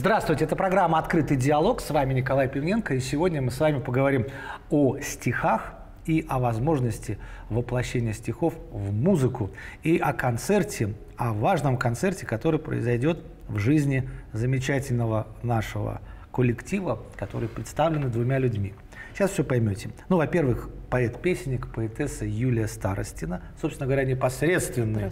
Здравствуйте, это программа «Открытый диалог». С вами Николай Пивненко. И сегодня мы с вами поговорим о стихах и о возможности воплощения стихов в музыку. И о концерте, о важном концерте, который произойдет в жизни замечательного нашего коллектива, который представлен двумя людьми. Сейчас все поймете. Ну, во-первых, поэт-песенник, поэтесса Юлия Старостина, собственно говоря, непосредственный,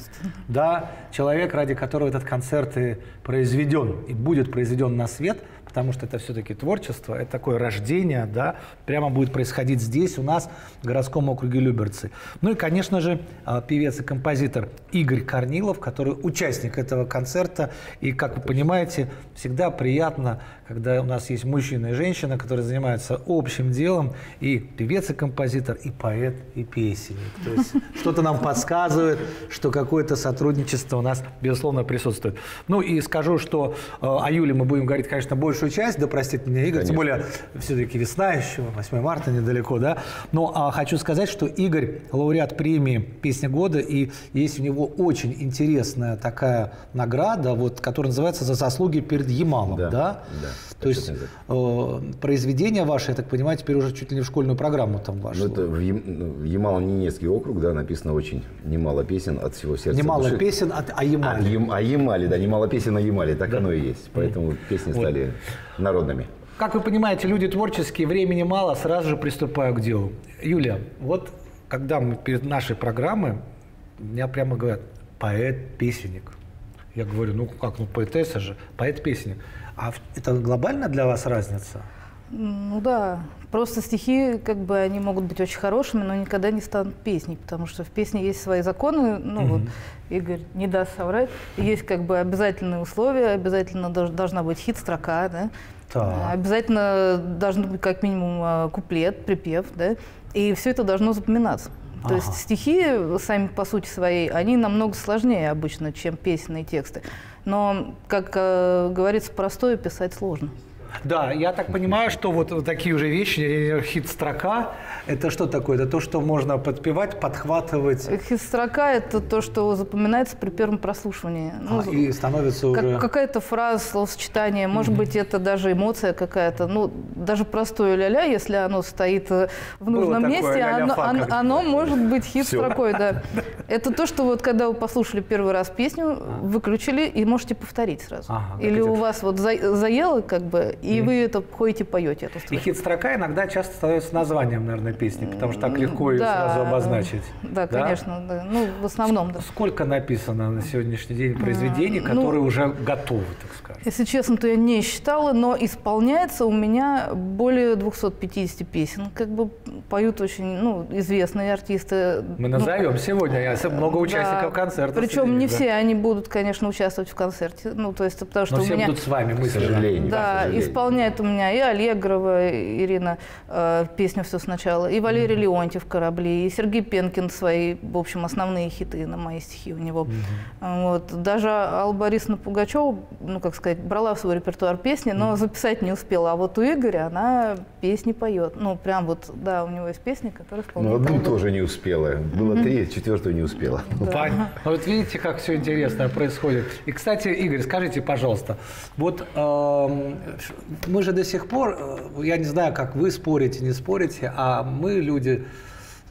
да, человек, ради которого этот концерт и произведен, и будет произведен на свет, потому что это все-таки творчество, это такое рождение, да, прямо будет происходить здесь, у нас, в городском округе Люберцы. Ну и, конечно же, а, певец и композитор Игорь Корнилов, который участник этого концерта, и, как вы понимаете, всегда приятно, когда у нас есть мужчина и женщина, которые занимаются общим делом, и певец и композитор, и поэт, и песенник. То есть что-то нам подсказывает, что какое-то сотрудничество у нас, безусловно, присутствует. Ну и скажу, что э, о Юле мы будем говорить, конечно, большую часть, да простит меня Игорь, конечно. тем более все-таки весна еще, 8 марта недалеко, да. Но а, хочу сказать, что Игорь лауреат премии «Песня года», и есть у него очень интересная такая награда, вот, которая называется «За заслуги перед Ямалом». Да, да? да. То есть э, произведение ваше, я так понимаю, теперь уже чуть ли не в школьную программу там ваше. Ну, это в, в Ямало-Ненецкий округ, да, написано очень немало песен от всего сердца. Немало души. песен от о Ямале. От Ям, о Ямале, да, немало песен о Ямале, так да. оно и есть. Поэтому песни вот. стали народными. Как вы понимаете, люди творческие, времени мало, сразу же приступаю к делу. Юля, вот когда мы перед нашей программой, меня прямо говорят, поэт-песенник. Я говорю, ну как, ну поэтесса же, поэт-песенник. А это глобально для вас разница? Ну да, просто стихи, как бы, они могут быть очень хорошими, но никогда не станут песней, потому что в песне есть свои законы, ну угу. вот Игорь не даст соврать, есть как бы обязательные условия, обязательно должна быть хит-строка, да, так. обязательно должен быть как минимум а, куплет, припев, да, и все это должно запоминаться. То ага. есть стихи сами по сути своей, они намного сложнее обычно, чем песенные тексты. Но, как э, говорится, простое писать сложно. Да, я так понимаю, что вот, вот такие уже вещи, хит-строка, это что такое? Это то, что можно подпевать, подхватывать? Хит-строка – это то, что запоминается при первом прослушивании. Ну, а, и становится как, уже… Какая-то фраза, словосочетание, может mm-hmm. быть, это даже эмоция какая-то. Ну, даже простое ля-ля, если оно стоит э, в нужном Было месте, оно, оно, оно может быть хит-строкой, да. Это то, что вот когда вы послушали первый раз песню, выключили и можете повторить сразу. Ага, Или у вас вот заело как бы, и mm. вы это ходите, поете эту строчку. И хит-строка иногда часто становится названием, наверное, песни, потому что так легко ее да, сразу обозначить. Да, да? конечно. Да. Ну, в основном, да. Сколько написано на сегодняшний день произведений, а, которые ну, уже готовы, так сказать? Если честно, то я не считала, но исполняется у меня более 250 песен. Как бы поют очень ну, известные артисты. Мы назовем ну, сегодня, я много участников да. концерта. Причем не да. все они будут, конечно, участвовать в концерте. Ну, то есть, потому что Но у все меня... будут с вами, мы, к сожалению. Да, да исполняет у меня и Аллегрова Ирина э, песню «Все сначала», и Валерий mm-hmm. Леонтьев «Корабли», и Сергей Пенкин свои, в общем, основные хиты на мои стихи у него. Mm-hmm. Вот. Даже Алла Борисовна Пугачева, ну, как сказать, брала в свой репертуар песни, но mm-hmm. записать не успела. А вот у Игоря она песни поет. Ну, прям вот, да, у него есть песни, которые вполне... Ну, одну тоже не успела. Было mm-hmm. три, четвертую не успела. Да. Ну, вот видите, как все интересное происходит. И, кстати, Игорь, скажите, пожалуйста, вот э, мы же до сих пор, э, я не знаю, как вы спорите, не спорите, а мы люди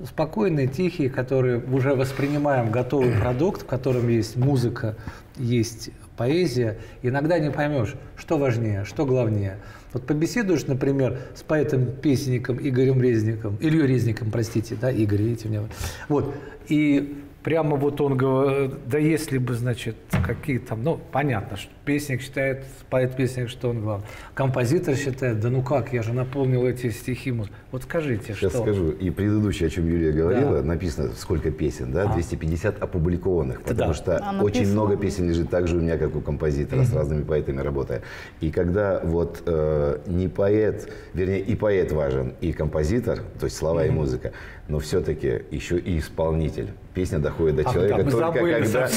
спокойные, тихие, которые уже воспринимаем готовый продукт, в котором есть музыка, есть поэзия. Иногда не поймешь, что важнее, что главнее. Вот побеседуешь, например, с поэтом-песенником Игорем Резником, Илью Резником, простите, да, Игорь, видите меня. Вот, и прямо вот он говорит, да если бы, значит, какие там, ну, понятно, что песник считает, поэт-песник, что он главный. Композитор считает, да ну как, я же наполнил эти стихи. Вот скажите, Сейчас что? скажу. И предыдущее, о чем Юлия говорила, да. написано, сколько песен, да, 250 а. опубликованных, потому да. что а очень много песен лежит так же у меня, как у композитора, mm-hmm. с разными поэтами работая. И когда вот э, не поэт, вернее, и поэт важен, и композитор, то есть слова mm-hmm. и музыка, но все-таки еще и исполнитель. Песня доходит до а, человека только когда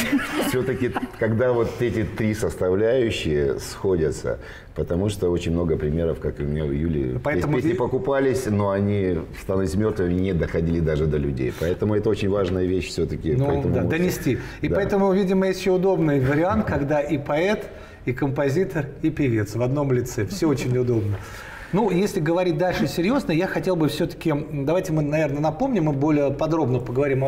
все-таки, когда вот эти три составляющие сходятся, потому что очень много примеров, как у меня Юли, ну, Поэтому песни покупались, но они становились мертвыми, не доходили даже до людей. Поэтому это очень важная вещь все-таки. Ну, да, донести. И да. поэтому, видимо, есть еще удобный вариант, когда и поэт, и композитор, и певец в одном лице. Все очень удобно. Ну, если говорить дальше серьезно, я хотел бы все-таки, давайте мы, наверное, напомним и более подробно поговорим,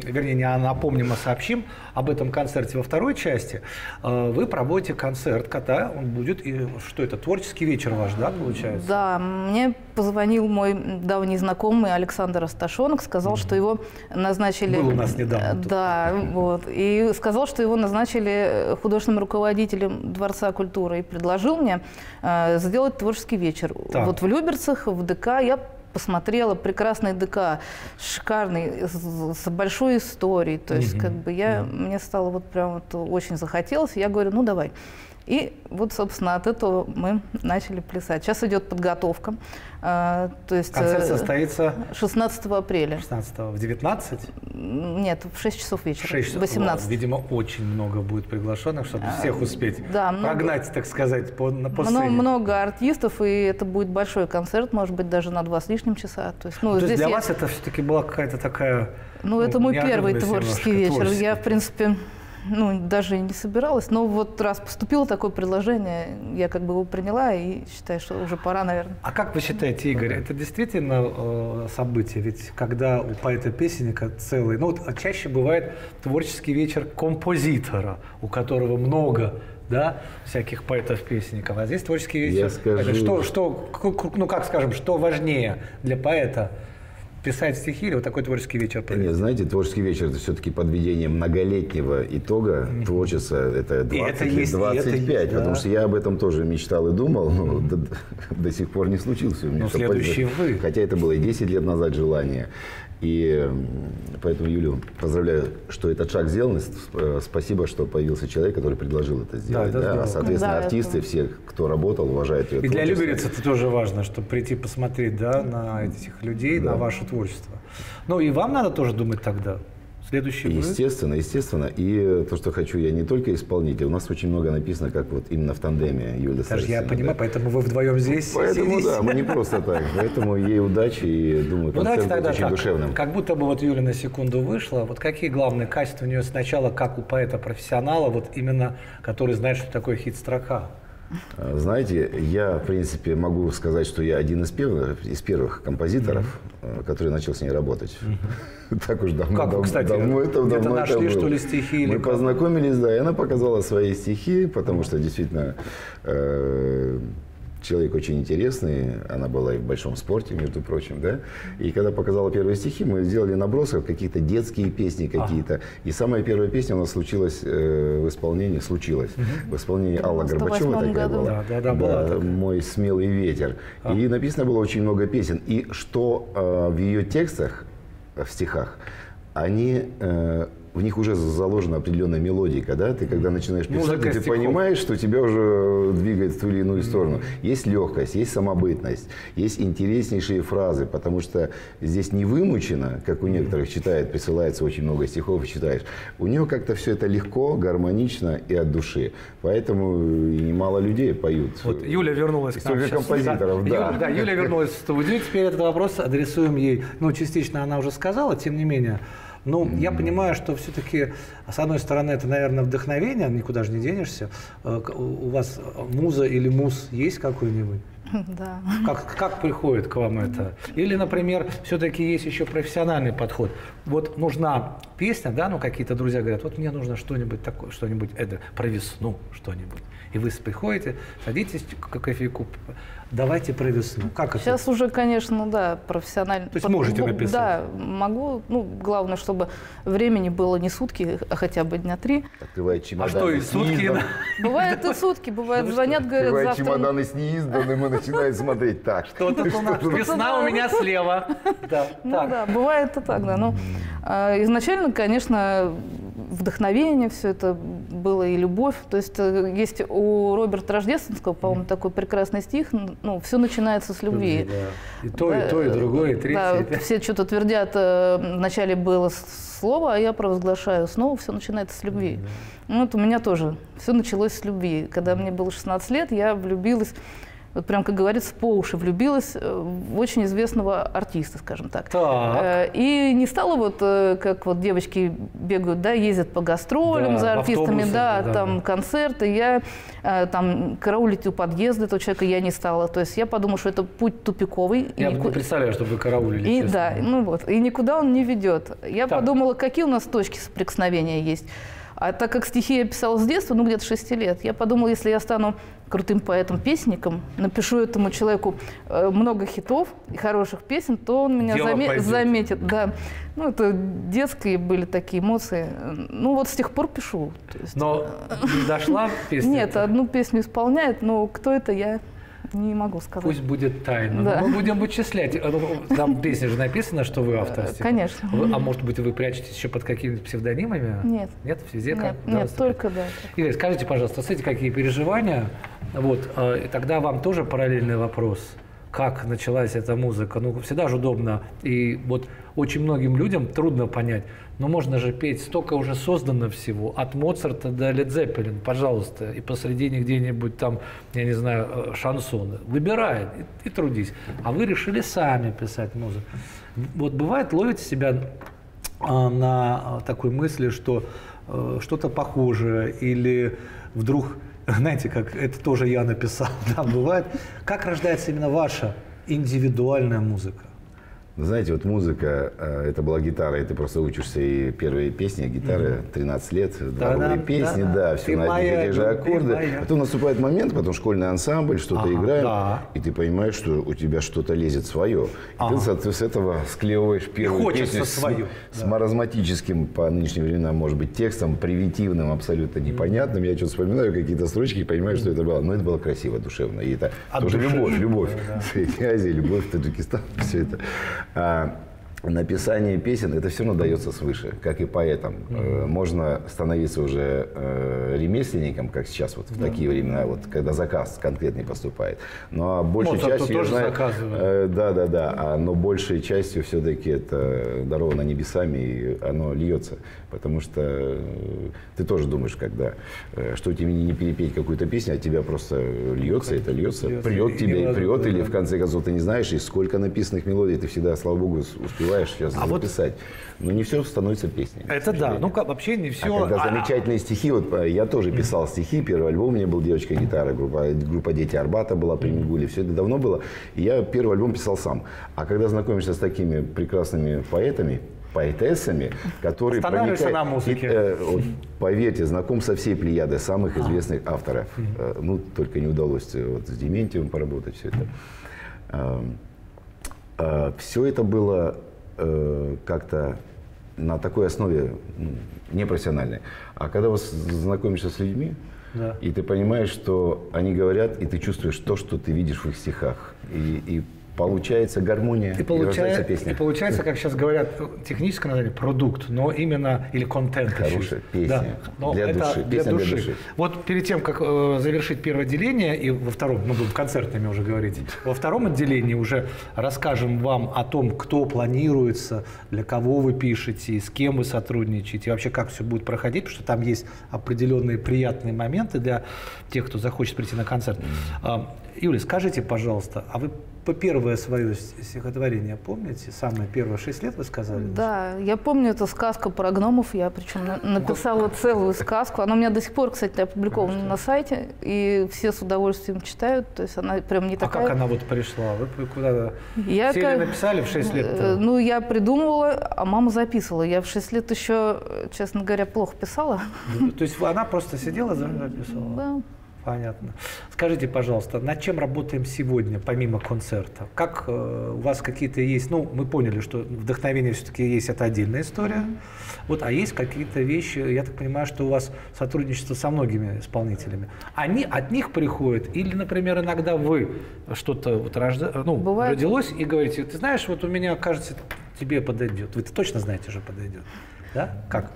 вернее, не напомним, а сообщим об этом концерте во второй части. Э, вы проводите концерт, когда он будет, и что это, творческий вечер ваш, да, получается? Да, мне позвонил мой давний знакомый Александр Асташонок, сказал, что его назначили... Был у нас недавно. Да, вот. И сказал, что его назначили художественным руководителем Дворца культуры и предложил мне э, сделать творческий вечер. Так. Вот в Люберцах, в ДК я посмотрела прекрасный ДК, шикарный, с, большой историей. То есть, mm как бы я, yeah. мне стало вот прям вот очень захотелось. Я говорю, ну давай. И вот, собственно, от этого мы начали плясать. Сейчас идет подготовка. А, то есть, Концерт э, состоится 16 апреля. 16 в 19? Нет, в 6 часов вечера. 6 часов. 18. Видимо, очень много будет приглашенных, чтобы а, всех успеть да, прогнать, много, так сказать, по, по сцене. Много артистов, и это будет большой концерт, может быть, даже на два с лишним часа. То есть, ну, То есть для я... вас это все-таки была какая-то такая... Ну, ну это мой первый творческий вечер. Творческий. Я, в принципе, ну, даже не собиралась, но вот раз поступило такое предложение, я как бы его приняла и считаю, что уже пора, наверное. А как вы считаете, Игорь, это действительно э, событие? Ведь когда у поэта-песенника целый, ну, вот чаще бывает творческий вечер композитора, у которого много да, всяких поэтов-песенников. А здесь творческий вечер. Я скажу... Это что, что, ну как скажем, что важнее для поэта? Писать стихи или вот такой творческий вечер провести? Нет, знаете, творческий вечер – это все-таки подведение многолетнего итога творчества. Это 20 это есть, 25, это, потому да. что я об этом тоже мечтал и думал, но до, до сих пор не случилось у меня. Но следующий вы. Хотя это было и 10 лет назад желание. И поэтому Юлю поздравляю, что этот шаг сделан. Э, спасибо, что появился человек, который предложил это сделать. Да, да, да. А, соответственно, да, артисты, это... все, кто работал, уважают ее И для люберец это тоже важно, чтобы прийти посмотреть да, на этих людей, да. на ваше творчество. Ну и вам надо тоже думать тогда. Следующий будет? Естественно, естественно. И то, что хочу, я не только исполнитель. У нас очень много написано, как вот именно в тандеме Юля Даже я понимаю, да. поэтому вы вдвоем здесь Поэтому, сидите. да, мы не просто так. Поэтому ей удачи и, думаю, ну, концерт будет очень так, душевным. Как будто бы вот Юля на секунду вышла. Вот какие главные качества у нее сначала, как у поэта-профессионала, вот именно, который знает, что такое хит-строка? А, знаете, я, в принципе, могу сказать, что я один из первых, из первых композиторов, mm-hmm. который начал с ней работать. Mm-hmm. Так уж давно. Как вы, кстати, давно это, давно нашли, это что ли, стихи? Мы познакомились, да, и она показала свои стихи, потому что действительно э, человек очень интересный, она была и в большом спорте, между прочим, да. И когда показала первые стихи, мы сделали набросок, какие-то детские песни какие-то. И самая первая песня у нас случилась э, в исполнении, случилась в исполнении Алла Горбачева такая году. была. Да, да, да, была да, «Мой смелый ветер». А. И написано было очень много песен. И что э, в ее текстах, в стихах, они э, в них уже заложена определенная мелодика, да? Ты когда начинаешь писать, Музыка ты стихов. понимаешь, что тебя уже двигает в ту или иную сторону. Есть легкость, есть самобытность, есть интереснейшие фразы, потому что здесь не вымучено, как у некоторых читает, присылается очень много стихов и читаешь. У нее как-то все это легко, гармонично и от души. Поэтому и немало людей поют. Вот Юля вернулась к нам Столько композиторов, да. Юля, да. Юля вернулась в студию. Теперь этот вопрос адресуем ей. Ну, частично она уже сказала, тем не менее. Ну, mm-hmm. я понимаю, что все-таки, с одной стороны, это, наверное, вдохновение, никуда же не денешься. Э, у вас муза или муз есть какой-нибудь? Да. Как, как приходит к вам это? Или, например, все-таки есть еще профессиональный подход. Вот нужна песня, да, ну какие-то друзья говорят, вот мне нужно что-нибудь такое, что-нибудь это, про весну что-нибудь. И вы приходите, садитесь к кофейку, давайте про весну. Как Сейчас это? уже, конечно, да, профессионально. То есть можете написать? Да, могу. Ну, главное, чтобы времени было не сутки, а хотя бы дня три. Открывает чемодан. А что, и сутки? Бывает и сутки, бывает, звонят, говорят, завтра... Открывает чемоданы с неизданным и начинает смотреть так. Что-то Весна у меня слева. Ну да, бывает и так, да. Ну, а, изначально, конечно, вдохновение все это было и любовь. То есть э, есть у Роберта Рождественского, по-моему, такой прекрасный стих, ну, все начинается с любви. да. И то, да, и то, и другое, и третье. Да, все что-то твердят, э, вначале было слово, а я провозглашаю, снова все начинается с любви. Да. Ну, вот у меня тоже все началось с любви. Когда мне было 16 лет, я влюбилась вот прям, как говорится, по уши влюбилась э, в очень известного артиста, скажем так. Так. Э, И не стала вот, э, как вот девочки бегают, да, ездят по гастролям Да, за артистами, да, да, там да. концерты. Я там караулить у подъезда этого человека я не стала. То есть я подумала, что это путь тупиковый. и Я нику- не представляю, чтобы вы караулили, и честно. да, ну вот, и никуда он не ведет. Я Так. подумала, какие у нас точки соприкосновения есть. А так как стихи я писала с детства, ну где-то 6 лет, я подумала, если я стану крутым поэтом-песником, напишу этому человеку э, много хитов и хороших песен, то он меня заме- заметит. Да. Ну, это детские были такие эмоции. Ну, вот с тех пор пишу. Есть, Но не дошла песня? Нет, одну песню исполняет, но кто это, я не могу сказать. Пусть будет тайна. Да. Мы будем вычислять. Э, Там в песне же написано, что вы автор. Э, конечно. А может быть, вы прячетесь еще под какими-то псевдонимами? Нет. Нет, везде как? Нет, Да, нет, только да. Игорь, скажите, пожалуйста, смотрите, какие переживания. Вот, э, и тогда вам тоже параллельный вопрос. Как началась эта музыка? Ну, всегда же удобно. И вот очень многим людям трудно понять. Но можно же петь, столько уже создано всего. От Моцарта до Лед Зеппелин, пожалуйста. И посредине где-нибудь там, я не знаю, э, шансоны. Выбирай и, и трудись. А вы решили сами писать музыку. Вот бывает, ловите себя а, на а, такой мысли, что э, что-то похожее или вдруг, знаете, как это тоже я написал, да, бывает. Как рождается именно ваша индивидуальная музыка? Знаете, вот музыка, э, это была гитара, и ты просто учишься, и первые песни гитары, 13 лет, Да-да, песни, да, все на одних и тех же аккорды. моя. Потом наступает момент, потом школьный ансамбль, что-то Ага, играем, да. и ты понимаешь, что у тебя что-то лезет свое. И Ага. ты с этого склеиваешь первую хочется песню с- свою, с, да. маразматическим, по нынешним временам, может быть, текстом, привитивным, абсолютно непонятным. Я что-то вспоминаю какие-то строчки и понимаю, что это было. Но это было красиво, душевно. И это От тоже души. любовь, любовь Да, да. в Средней Азии, любовь Таджикистан, все это. А, написание песен это все равно дается свыше, как и поэтам. Э, Можно становиться уже э, ремесленником, как сейчас вот в такие времена, вот когда заказ конкретный поступает. Но большей Моцарту частью тоже знаю, э, да, да, да. А, но большей частью все-таки это даровано небесами, и оно льется. Потому что э, ты тоже думаешь, когда, э, что тебе не перепеть какую-то песню, а тебя просто льется, это льется, Льется. прет И тебе и прет, или да. в конце концов ты не знаешь, и сколько написанных мелодий ты всегда, слава богу, с- успеваешь сейчас А вот- записать. Но не все становится песней. Это да, ну как, вообще не все. А когда замечательные стихи, вот э, я тоже писал стихи, первый альбом у меня был «Девочка гитара», группа, группа «Дети Арбата» была при Мигуле, все это давно было, и я первый альбом писал сам. А когда знакомишься с такими прекрасными поэтами, поэтессами, которые Останавливайся на музыке. И, э, вот, поверьте, знаком со всей плеядой самых известных авторов. Э, ну, только не удалось э, вот, с Дементьевым поработать все это. все это было э, как-то на такой основе ну, непрофессиональной. А когда вы с- знакомишься с людьми, Да. и ты понимаешь, что они говорят, и ты чувствуешь то, что ты видишь в их стихах. И, и получается гармония, И, и, рождается получается, песня. и получается, как сейчас говорят, техническое название продукт, но именно или контент. Хорошая песня. но Для это души. Для Песня для души. души. Вот перед тем, как э, завершить первое деление, и во втором, мы будем концертными уже говорить, во втором отделении уже расскажем вам о том, кто планируется, для кого вы пишете, с кем вы сотрудничаете, и вообще как все будет проходить, потому что там есть определенные приятные моменты для тех, кто захочет прийти на концерт. А, Юля, скажите, пожалуйста, а вы первое свое стихотворение помните? Самое первое, шесть лет вы сказали? Да, я помню эту сказку про гномов. Я причем на- написала целую сказку. Она у меня до сих пор, кстати, опубликована на сайте, и все с удовольствием читают. То есть она прям не А такая. как она вот пришла? Вы куда Я сели, как- написали в 6 лет? Э, Ну, я придумывала, а мама записывала. Я в 6 лет еще, честно говоря, плохо писала. То есть она просто сидела, за записывала? Да. Понятно. Скажите, пожалуйста, над чем работаем сегодня, помимо концерта? Как э, у вас какие-то есть, ну, мы поняли, что вдохновение все-таки есть, это отдельная история. Вот, а есть какие-то вещи, я так понимаю, что у вас сотрудничество со многими исполнителями. Они от них приходят, или, например, иногда вы что-то вот рожда... ну, Бывает. родилось и говорите, ты знаешь, вот у меня, кажется, тебе подойдет. Вы точно знаете, что подойдет. Да? Как?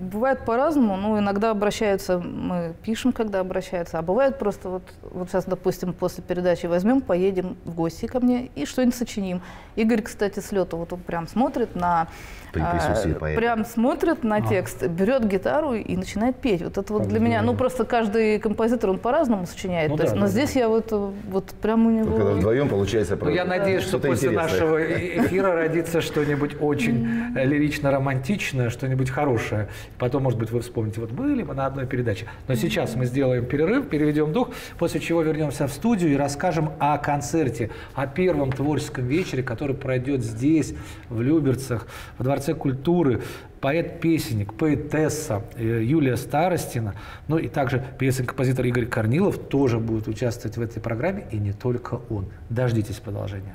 Бывает по-разному, ну, иногда обращаются, мы пишем, когда обращаются, а бывает просто вот, вот сейчас, допустим, после передачи возьмем, поедем в гости ко мне и что-нибудь сочиним. Игорь, кстати, с лета вот он прям смотрит на При присутствии а, поэта. прям смотрит на текст, берет гитару и начинает петь. Вот это вот для меня, ну просто каждый композитор он по-разному сочиняет. Ну То есть, да, но да, здесь я вот вот прям у него. Когда вдвоем получается Ну, я надеюсь, что что-то после интересное. нашего э- эфира родится что-нибудь очень э, лирично-романтичное, что-нибудь хорошее. Потом, может быть, вы вспомните, вот были мы на одной передаче. Но сейчас мы сделаем перерыв, переведем дух, после чего вернемся в студию и расскажем о концерте, о первом творческом вечере, который пройдет здесь, в Люберцах, в Дворце культуры. Поэт-песенник, поэтесса э, Юлия Старостина, ну и также певец и композитор Игорь Корнилов тоже будет участвовать в этой программе, и не только он. Дождитесь продолжения.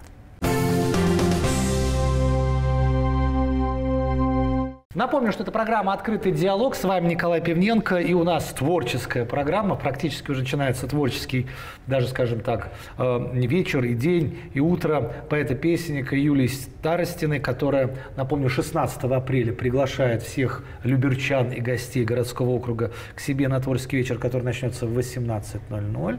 Напомню, что это программа «Открытый диалог». С вами Николай Пивненко. И у нас творческая программа. Практически уже начинается творческий, даже, скажем так, э, вечер и день, и утро поэта-песенника Юлии Старостиной, которая, напомню, 16 апреля приглашает всех люберчан и гостей городского округа к себе на творческий вечер, который начнется в 18.00.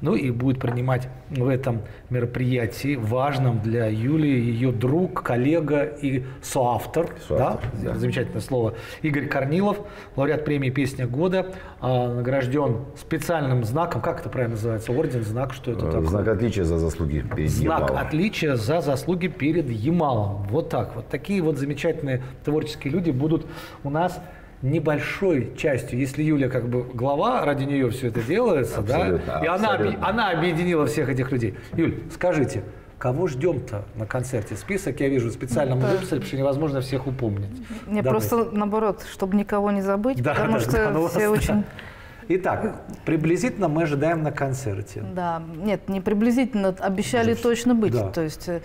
Ну и будет принимать в этом мероприятии, важном для Юлии, ее друг, коллега и соавтор, Соавтор, да, да. Замечательное слово, Игорь Корнилов, лауреат премии «Песня года», а, награжден специальным знаком, как это правильно называется, орден, знак, что это Э, такое? Знак отличия за заслуги перед Знак Ямалом. отличия за заслуги перед Ямалом. Вот так вот. Такие вот замечательные творческие люди будут у нас небольшой частью, если Юля как бы глава, ради нее все это делается, Абсолютно, да, и она, абсолютно. она объединила всех этих людей. Юль, скажите, кого ждем-то на концерте? Список я вижу специально мы выписали, потому что невозможно всех упомнить. Не, Давайте. просто наоборот, чтобы никого не забыть, Да, потому да, что да, ну, все да. очень. Итак, приблизительно мы ожидаем на концерте. Да, нет, не приблизительно, обещали точно быть. Да. То есть э,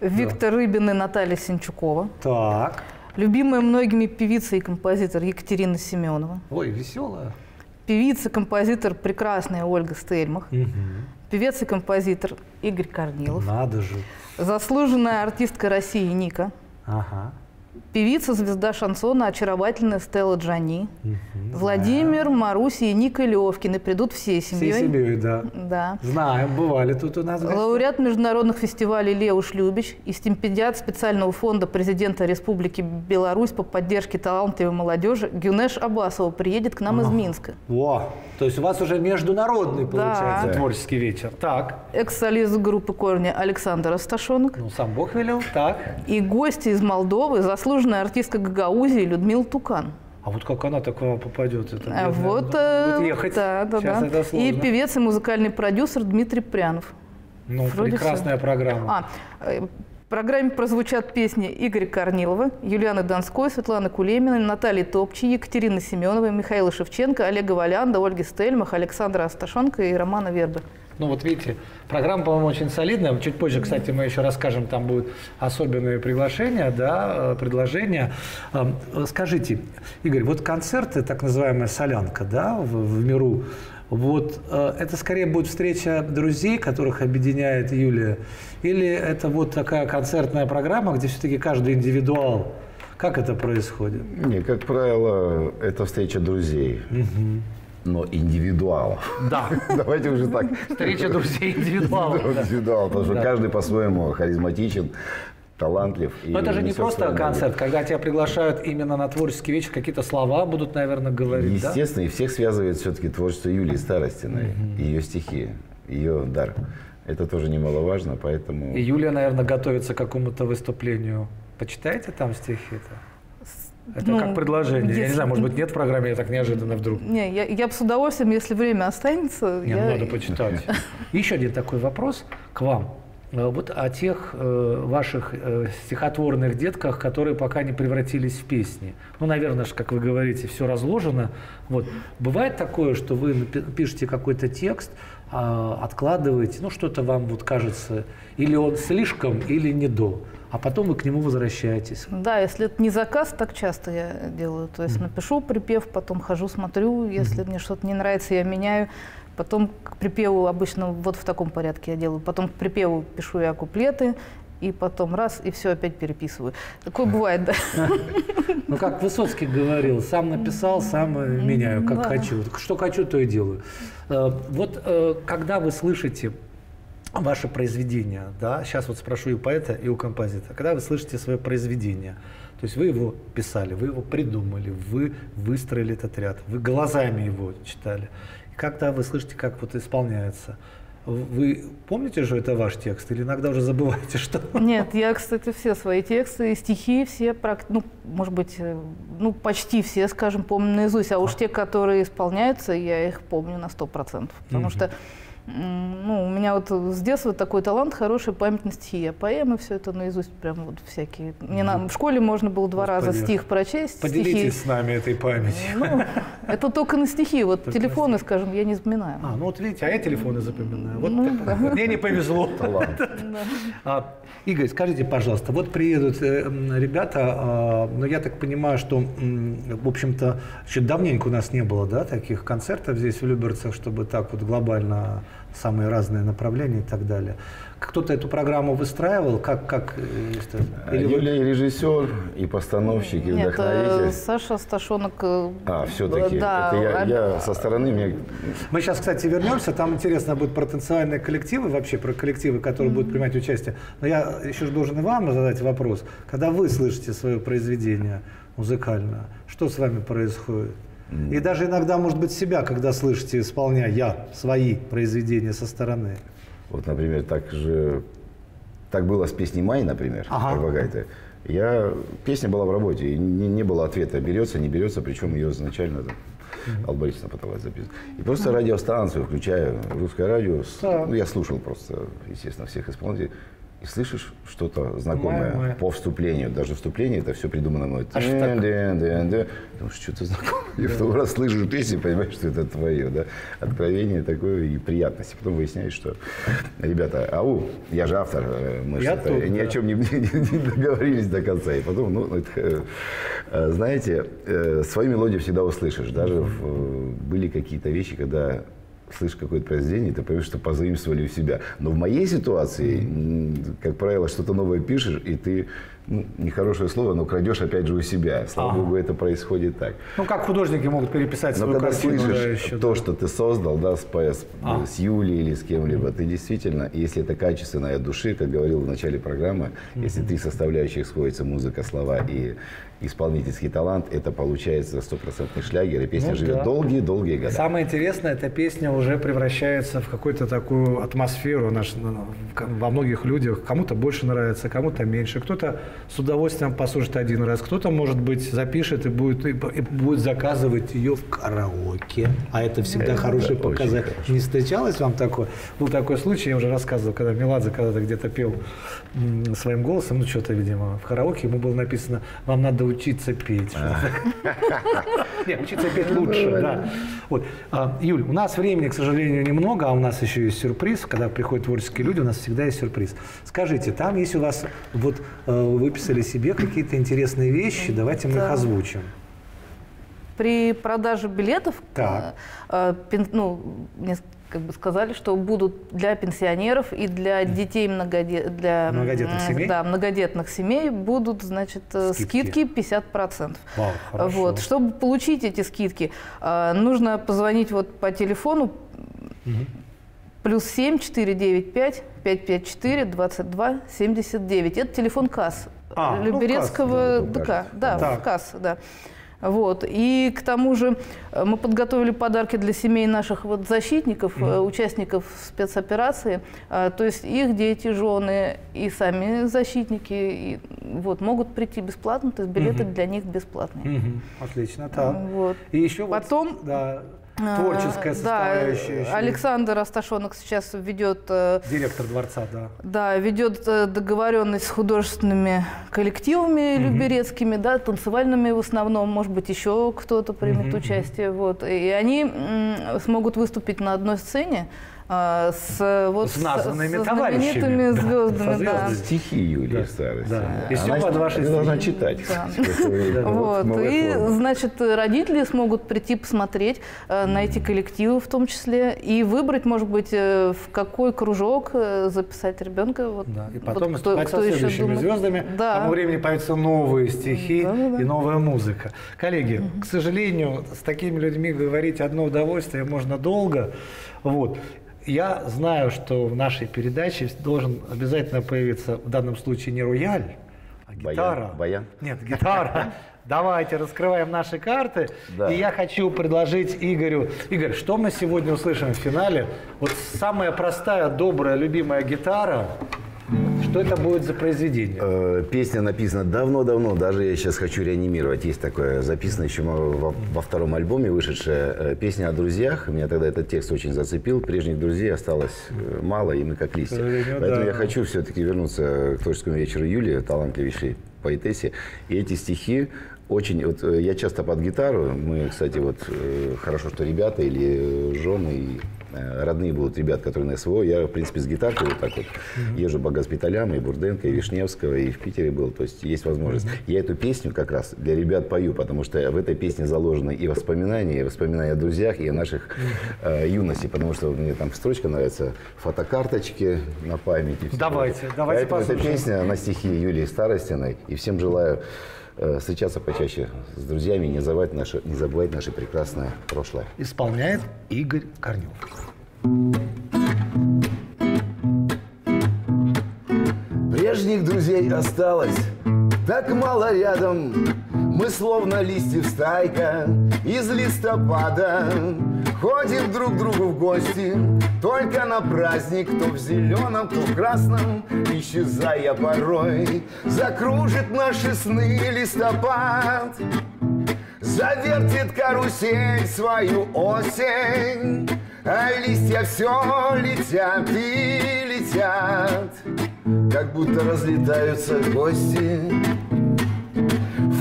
Виктор Рыбин и Наталья Сенчукова, Так. любимая многими певица и композитор Екатерина Семенова, Ой, веселая. певица, композитор прекрасная Ольга Стельмах, Мгм. Певец и композитор Игорь Корнилов, Надо же. заслуженная артистка России Ника, Ага. Певица, звезда шансона, очаровательная Стелла Джани, Мгм. Владимир, Маруся и Ника Левкины придут всей семьей. Всей семьей, да. Да. Знаем, бывали тут у нас. Лауреат международных фестивалей Леуш Любич и стипендиат специального фонда президента Республики Беларусь по поддержке талантливой молодежи Гюнеш Абасова приедет к нам из Минска. Во, то есть у вас уже международный получается Да. творческий вечер. Так, Экс-солист группы «Корни» Александр Асташонок ну сам Бог велел. Так. и гости из Молдовы, заслуженная артистка Гагаузии Людмила Тукан. А вот как она так к вам попадет? Это, А вот, будет э, ехать. да, да, Сейчас да. это сложно. И певец и музыкальный продюсер Дмитрий Прянов. Ну, вроде прекрасная программа. А, э, в программе прозвучат песни Игоря Корнилова, Юлианы Донской, Светланы Кулеминой, Натальи Топчи, Екатерины Семеновой, Михаила Шевченко, Олега Валянда, Ольги Стельмах, Александра Асташенко и Романа Вербы. Ну вот видите, программа, по-моему, очень солидная. Чуть позже, кстати, мы еще расскажем, там будут особенные приглашения, да, э, предложения. Эм, э, Скажите, Игорь, вот концерты, так называемая солянка, да, в, в миру, вот э, это скорее будет встреча друзей, которых объединяет Юлия, или это вот такая концертная программа, где все-таки каждый индивидуал? Как это происходит? Не, как правило, это встреча друзей, но индивидуалов. Да, Давайте уже так. встреча друзей индивидуалов. да. Индивидуал, потому что Да. каждый по-своему харизматичен, талантлив. Но это же не просто концерт, когда тебя приглашают именно на творческий вечер, какие-то слова будут, наверное, говорить, да? Естественно, и всех связывает все-таки творчество Юлии Старостиной, ее стихи, ее дар. Это тоже немаловажно, поэтому... И Юлия, наверное, готовится к какому-то выступлению. Почитайте там стихи-то? Это Ну, как предложение. Я не если- знаю, может быть, нет в программе, я так неожиданно вдруг. Не, я, я бы с удовольствием, если время останется, Не, ну, я- надо почитать. Еще один такой вопрос к вам. Э, Вот о тех э, ваших э, стихотворных детках, которые пока не превратились в песни. Ну, наверное, ж, как вы говорите, все разложено. Вот. Бывает такое, что вы пишете какой-то текст, а, откладываете, ну, что-то вам вот кажется, или он слишком, или не до, а потом вы к нему возвращаетесь. Да, если это не заказ, так часто я делаю. То есть напишу припев, потом хожу, смотрю, если мне что-то не нравится, я меняю. Потом к припеву обычно вот в таком порядке я делаю. Потом к припеву пишу я куплеты, и потом раз, и все опять переписываю. Такое бывает, да. Ну, как Высоцкий говорил, сам написал, сам э, меняю, как хочу. Что хочу, то и делаю. Э, вот э, когда вы слышите ваше произведение, да, сейчас вот спрошу и у поэта, и у композитора, когда вы слышите свое произведение, то есть вы его писали, вы его придумали, вы выстроили этот ряд, вы глазами его читали, и когда вы слышите, как вот исполняется, вы помните же это ваш текст или иногда уже забываете, что? Нет, я, кстати, все свои тексты, стихи все, ну, может быть, э, ну, почти все, скажем, помню наизусть. А уж те, которые исполняются, я их помню на сто процентов. Потому угу. что ну, у меня вот с детства такой талант, хорошая память на стихи. Я поэмы все это наизусть прям вот всякие. Мне на, в школе можно было два Господи. раза стих прочесть. Поделитесь стихи. с нами этой памятью. Ну, это только на стихи. Вот только телефоны, скажем, я не запоминаю. А, ну вот видите, а я телефоны запоминаю. Вот ну, да. мне не повезло. А, Игорь, скажите, пожалуйста, вот приедут э, ребята, а, но я так понимаю, что, в общем-то, еще давненько у нас не было, да, таких концертов здесь в Люберцах, чтобы так вот глобально самые разные направления и так далее. Кто-то эту программу выстраивал? Как, как, э, Или Юлия вы... режиссер и постановщик, и Нет, вдохновитель. Саша Сташонок. Э, а, все-таки. Да, это я, я со стороны... Мне... Мы сейчас, кстати, вернемся. Там интересно будет про танцевальные коллективы, вообще про коллективы, которые mm-hmm. будут принимать участие. Но я еще должен и вам задать вопрос. Когда вы слышите свое произведение музыкальное, что с вами происходит? И даже иногда, может быть, себя, когда слышите, исполняя свои произведения со стороны. Вот, например, так же, так было с песней «Май», например, ага. Арбагайте. Я, песня была в работе, и не, не было ответа, берется, не берется, причем ее изначально там, Алла Борисовна пыталась записывать. И просто радиостанцию включаю, русское радио, ну, я слушал просто, естественно, всех исполнителей, и слышишь что-то знакомое май. по вступлению. Даже вступление это все придумано мной. А что такое? Думаешь, что-то знакомое. И второй раз слышишь песню, понимаешь, что это твое. Да? Откровение такое и приятность. Потом выясняешь, что, ребята, ау, я же автор. Э, мы я тут, ни да. о чем не, не, не договорились до конца. И потом, ну, это, э, знаете, э, свою мелодию всегда услышишь. Даже в, были какие-то вещи, когда слышишь какое-то произведение, ты понимаешь, что позаимствовали у себя. Но в моей ситуации, как правило, что-то новое пишешь, и ты ну, нехорошее слово, но крадешь опять же у себя. Слава ага. богу, это происходит так. Ну, как художники могут переписать свою но когда картину, слышишь да, еще, то, да. что ты создал, да, с, с, а. с Юлей или с кем-либо, ты действительно, если это качественная души, как говорил в начале программы, mm-hmm. если три составляющих сходятся, музыка, слова и исполнительский талант, это получается стопроцентный шлягер, и песня ну, живет долгие-долгие да. годы. Самое интересное, эта песня уже превращается в какую-то такую атмосферу наш, во многих людях. Кому-то больше нравится, кому-то меньше, кто-то с удовольствием послушает один раз. Кто-то, может быть, запишет и будет, и будет заказывать ее в караоке. А это всегда это хороший показатель. Не встречалось вам такое? Был такой случай, я уже рассказывал, когда Меладзе когда-то где-то пел своим голосом, ну что-то, видимо, в караоке, ему было написано, вам надо учиться петь. А. Нет, учиться петь лучше, да. Вот. А, Юль, у нас времени, к сожалению, немного, а у нас еще есть сюрприз. Когда приходят творческие люди, у нас всегда есть сюрприз. Скажите, там есть у вас, вот э, выписали себе какие-то интересные вещи, давайте мы их озвучим. При продаже билетов, так. Э, э, ну, как бы сказали, что будут для пенсионеров и для детей многодет... для многодетных семей, да, многодетных семей будут, значит, э, скидки, скидки 50%. Вау, хорошо. вот, чтобы получить эти скидки, э, нужно позвонить вот по телефону угу. плюс 7 495 554 22 79. Это телефон КАС а, Люберецкого ну, ДК. Да, да, в КАС, да. Вот. И к тому же э, мы подготовили подарки для семей наших вот защитников, mm-hmm. участников спецоперации. А, то есть их дети, жены и сами защитники и, вот, могут прийти бесплатно, то есть билеты mm-hmm. для них бесплатные. Mm-hmm. Отлично, так. Вот. И еще Потом... Вот, да, Творческая составляющая. Да, Александр Асташонок сейчас ведет... Э, Директор дворца, да. Да, ведет э, договоренность с художественными коллективами угу. люберецкими, да, танцевальными в основном, может быть, еще кто-то примет угу. участие. Вот. И они смогут выступить на одной сцене с, вот, с названными с, с знаменитыми звездами. Да, да. Стихи Юлии да. Старости. Да. И все под ваши должна читать. Да. Вот. И, значит, родители смогут прийти посмотреть э, на эти коллективы в том числе и выбрать, может быть, э, в какой кружок э, записать ребенка. Вот, да. И потом вот кто, кто со следующими звездами. Да. К тому времени появятся новые стихи да, да, да. и новая музыка. Коллеги, угу. к сожалению, с такими людьми говорить одно удовольствие можно долго. Вот. Я знаю, что в нашей передаче должен обязательно появиться в данном случае не рояль, а гитара. Баян? Баян? Нет, гитара. Давайте раскрываем наши карты. Да. И я хочу предложить Игорю. Игорь, что мы сегодня услышим в финале? Вот самая простая, добрая, любимая гитара что это будет за произведение? Э, песня написана давно-давно, даже я сейчас хочу реанимировать. Есть такое, записано еще во, во втором альбоме вышедшая э, песня о друзьях. Меня тогда этот текст очень зацепил. Прежних друзей осталось э, мало, и мы как листья. Поэтому да. я хочу все-таки вернуться к творческому вечеру Юлии, талантливейшей поэтессе. И эти стихи очень, вот я часто под гитару, мы, кстати, вот хорошо, что ребята или жены родные будут ребят, которые на СВО. Я, в принципе, с гитаркой вот так вот езжу по госпиталям, и Бурденко, и Вишневского, и в Питере был. То есть есть возможность. Я эту песню как раз для ребят пою, потому что в этой песне заложены и воспоминания, и воспоминания о друзьях, и о наших э, юности. Потому что мне там строчка нравится «Фотокарточки на память». Давайте, давайте Поэтому послушаем. эта песня на стихи Юлии Старостиной. И всем желаю э, встречаться почаще с друзьями, не забывать наше, не забывать наше прекрасное прошлое. Исполняет Игорь Корнев. Прежних друзей осталось так мало рядом Мы словно листьев стайка из листопада Ходим друг к другу в гости. Только на праздник То в зеленом, то в красном Исчезая порой Закружит наши сны листопад. Завертит карусель свою осень а листья все летят и летят, Как будто разлетаются гости.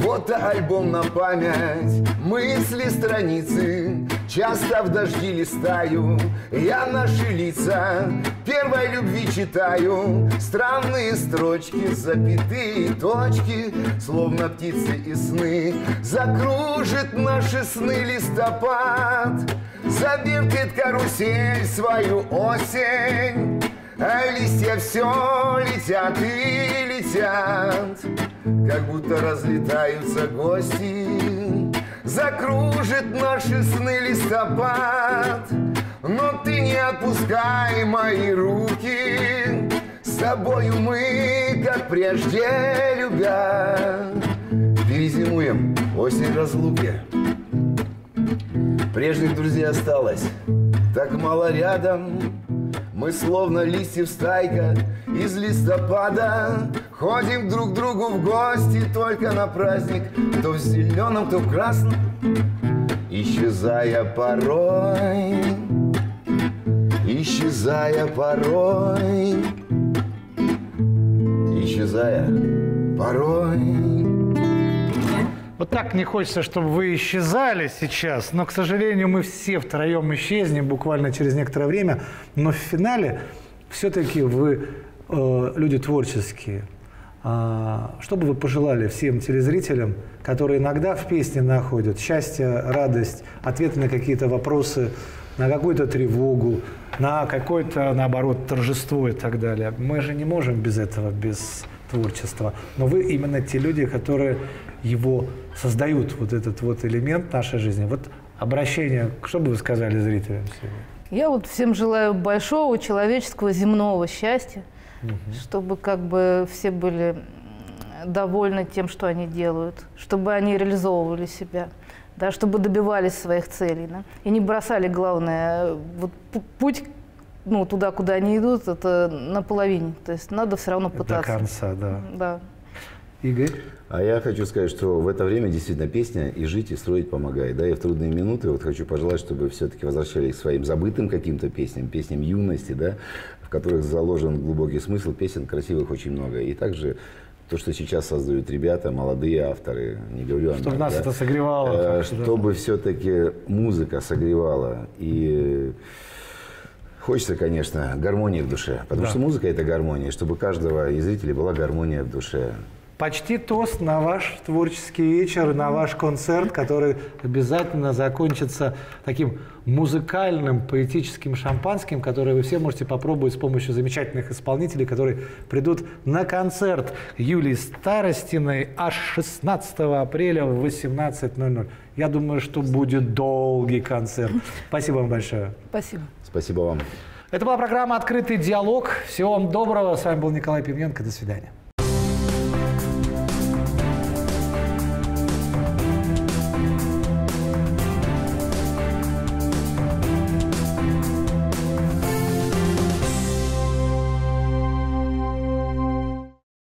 Фотоальбом на память, мысли, страницы, Часто в дожди листаю. Я наши лица, Первой любви читаю. Странные строчки, Запятые точки, словно птицы и сны. Закружит наши сны листопад, Завертит карусель свою осень, А листья все летят и летят, Как будто разлетаются гости. Закружит наши сны листопад, Но ты не отпускай мои руки, С тобою мы, как прежде любя, Перезимуем осень разлуки. Прежних друзей осталось так мало рядом, Мы словно листьев стайка из листопада. Ходим друг другу в гости только на праздник. То в зеленом, то в красном Исчезая порой. Исчезая порой. Исчезая порой вот так не хочется, чтобы вы исчезали сейчас, но, к сожалению, мы все втроем исчезнем буквально через некоторое время. Но в финале все-таки вы э, люди творческие. А, что бы вы пожелали всем телезрителям, которые иногда в песне находят счастье, радость, ответы на какие-то вопросы, на какую-то тревогу, на какое-то, наоборот, торжество и так далее. Мы же не можем без этого, без творчества. Но вы именно те люди, которые его создают, вот этот вот элемент нашей жизни. Вот обращение, что бы вы сказали зрителям сегодня? Я вот всем желаю большого человеческого земного счастья, угу. чтобы как бы все были довольны тем, что они делают, чтобы они реализовывали себя, да, чтобы добивались своих целей, да, и не бросали, главное, вот путь ну, туда, куда они идут, это наполовине. То есть надо все равно пытаться. До конца, да. Да. Игорь? А я хочу сказать, что в это время действительно песня и жить, и строить помогает. Да, и в трудные минуты вот хочу пожелать, чтобы все-таки возвращались к своим забытым каким-то песням, песням юности, да, в которых заложен глубокий смысл. Песен красивых очень много. И также то, что сейчас создают ребята, молодые авторы, не говорю о Чтобы нас да, это согревало. Э, чтобы да. все-таки музыка согревала. И Хочется, конечно, гармонии в душе. Потому Да. что музыка – это гармония. Чтобы у каждого из зрителей была гармония в душе. Почти тост на ваш творческий вечер, на ваш концерт, который обязательно закончится таким музыкальным, поэтическим шампанским, которое вы все можете попробовать с помощью замечательных исполнителей, которые придут на концерт Юлии Старостиной аж 16 апреля в 18.00. Я думаю, что будет долгий концерт. Спасибо вам большое. Спасибо. Спасибо вам. Это была программа «Открытый диалог». Всего вам доброго. С вами был Николай Пивненко. До свидания.